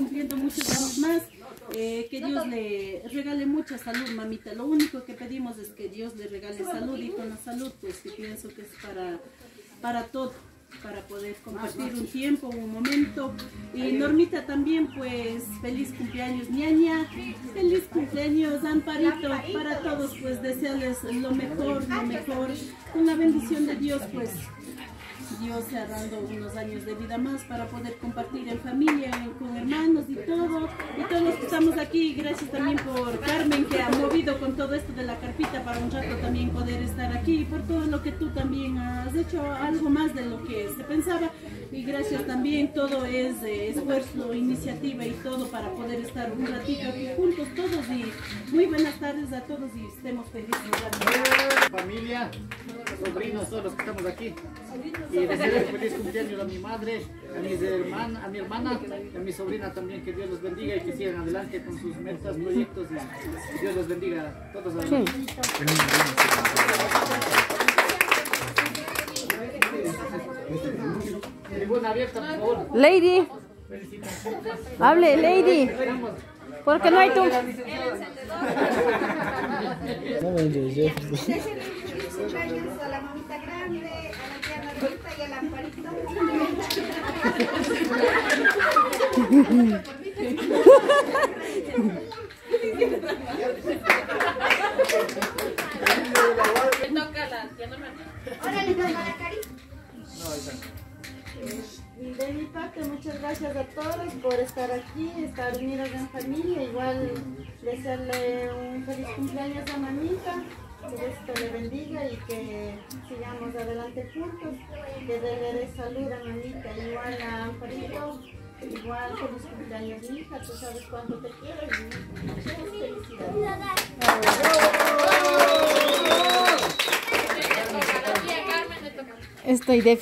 cumpliendo muchos años más. Eh, que Dios le regale mucha salud, mamita. Lo único que pedimos es que Dios le regale salud y con la salud, pues que pienso que es para, para todo para poder compartir un tiempo, un momento. Y Normita también, pues feliz cumpleaños ñaña, feliz cumpleaños Amparito, para todos pues desearles lo mejor, lo mejor, con la bendición de Dios pues Se ha dado unos años de vida más para poder compartir en familia, con hermanos y todo. Y todos los que estamos aquí, gracias también por Carmen que ha movido con todo esto de la carpita para un rato también poder estar aquí y por todo lo que tú también has hecho algo más de lo que se pensaba. Y gracias también, todo es esfuerzo, iniciativa y todo para poder estar un ratito aquí juntos todos y muy buenas tardes a todos y estemos felices. Familia, sobrinos, todos los que estamos aquí. Y desearles feliz cumpleaños a mi madre, a, mis hermana, a mi hermana y a mi sobrina también. Que Dios los bendiga y que sigan adelante con sus metas, proyectos. Y Dios los bendiga a todos. Lady. Hable, Lady. Porque no hay tú. No me a la mamita grande, a la tía Normita y a la Amparito. De mi parte, muchas gracias a todos por estar aquí, estar unidos en familia. Igual desearle un feliz cumpleaños a mamita, que te le bendiga y que sigamos adelante juntos. Que le salud a mamita, igual a Amparito. Igual feliz cumpleaños hija, tú sabes cuánto te quiero y muchas felicidades. Estoy de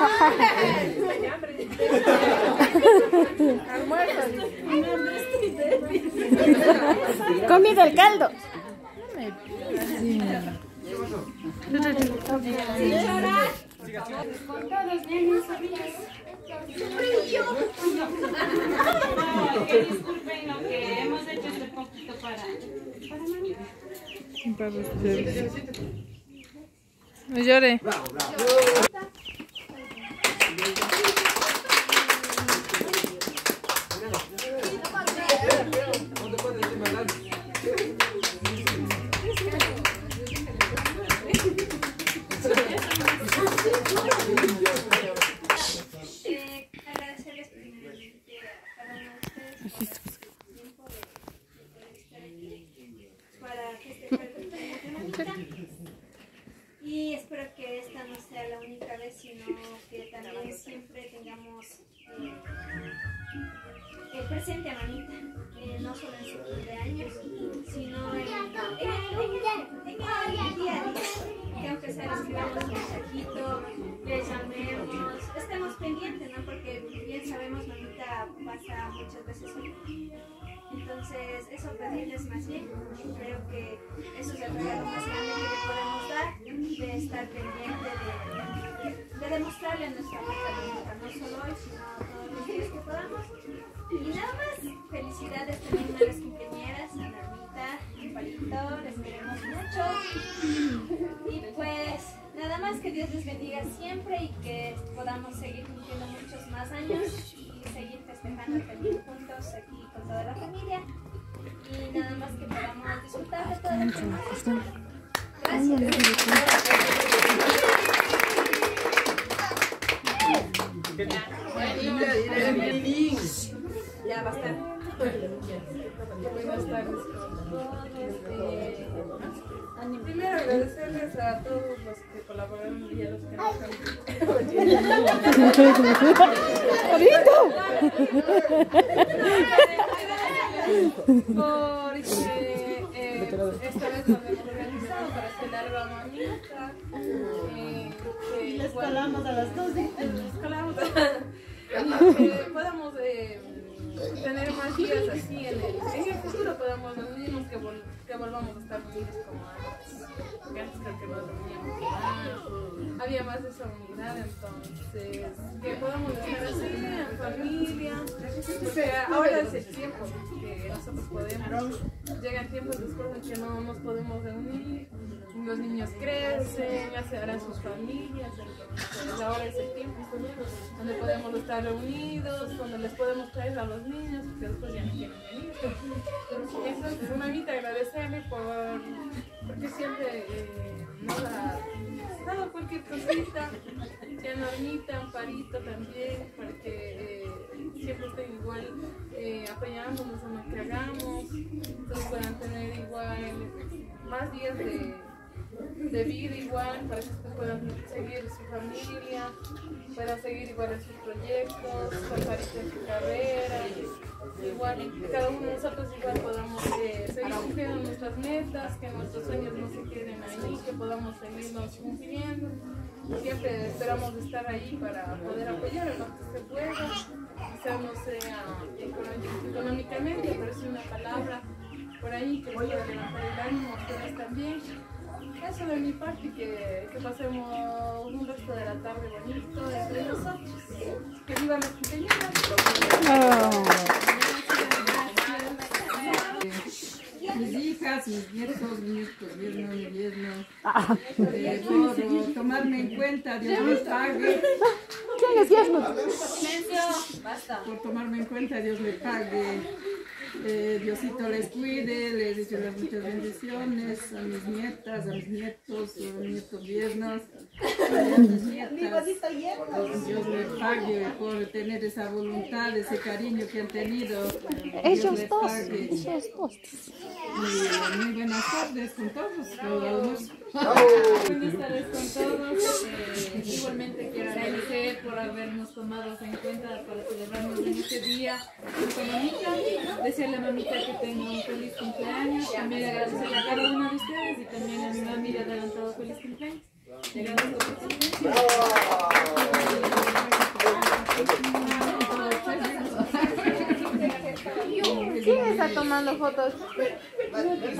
Comido el caldo. disculpen lo que hemos hecho poquito para. Y espero que esta no sea la única vez, sino que también siempre tengamos eh, eh, presente a Manita, eh, no solo en su cumpleaños, muchas veces. Entonces, eso pedirles más bien. Creo que eso es el regalo más grande que le podemos dar, de estar pendiente, de, de demostrarle nuestra fortaleza, no solo hoy, sino todos los días que podamos. Y nada más, felicidades también a las compañeras, a Normita, a Palito, les queremos mucho. Y pues, nada más que Dios les bendiga siempre y que podamos seguir cumpliendo muchos más años y seguir festejando también juntos aquí con toda la familia. Y nada más que podamos disfrutar de todo el Gracias. Ya, basta. Buenas tardes. Primero agradecerles a todos los que colaboraron y a los que nos Porque eh, esta vez lo hemos organizado para estrenar la mamita. Eh, que, escalamos a las 12. Escalamos a que podamos eh, tener más días así en el, en el futuro podamos que, vol- que volvamos a estar unidos como antes. Porque antes creo que nos reuníamos más, había más esa unidad, entonces que podamos estar así en familia, porque ahora es el tiempo nosotros podemos, llegan tiempos después en que no nos podemos reunir, los niños crecen, ya se harán sus familias, ahora es el tiempo donde podemos estar reunidos, donde les podemos traer a los niños, porque después ya no quieren venir. Entonces, mamita, agradecerle por, porque siempre eh, nos ha dado cualquier cosita, ya Normita, Amparito también, para que eh, siempre estén igual en lo que hagamos, entonces puedan tener igual más días de de vida igual para que puedan seguir su familia, puedan seguir igual en sus proyectos, compartir su carrera, igual y cada uno de nosotros igual podamos eh, seguir cumpliendo nuestras metas, que nuestros sueños no se queden ahí, que podamos seguirnos cumpliendo. Siempre esperamos estar ahí para poder apoyar en lo que se pueda, quizás no sea económic- económicamente, sí una palabra por ahí que pueda levantar el ánimo a ustedes también. Eso de mi parte, que, que pasemos un resto de la tarde bonito entre nosotros. Que vivan las quinceañeras. Mis hijas, mis nietos, mis nietos, yernos, yernos. Eh, por tomarme en cuenta, Dios les pague. ¿Quién es Yasno? Por tomarme en cuenta, Dios les pague. Eh, Diosito les cuide, les eche las muchas bendiciones a mis nietas, a mis nietos, a mis nietos yernos, a mis nietas. Dios les pague por tener esa voluntad, ese cariño que han tenido. Dios Ellos les dos, ellos dos. Y muy buenas tardes con todos. Día con mamita. Desearle a mamita que tenga un feliz cumpleaños. También agradecerle a cada uno de ustedes y también a mi mami de adelantado feliz cumpleaños. Le agradezco por su ¿Quién está tomando fotos?